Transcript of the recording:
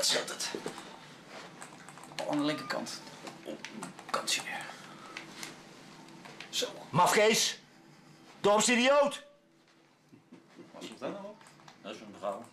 wat scheelt het? Oh, aan de linkerkant. Oh, kantje. Zo. Mafkees! Dorpsidioot! Wat is dat nou op? Dat is een verhaal.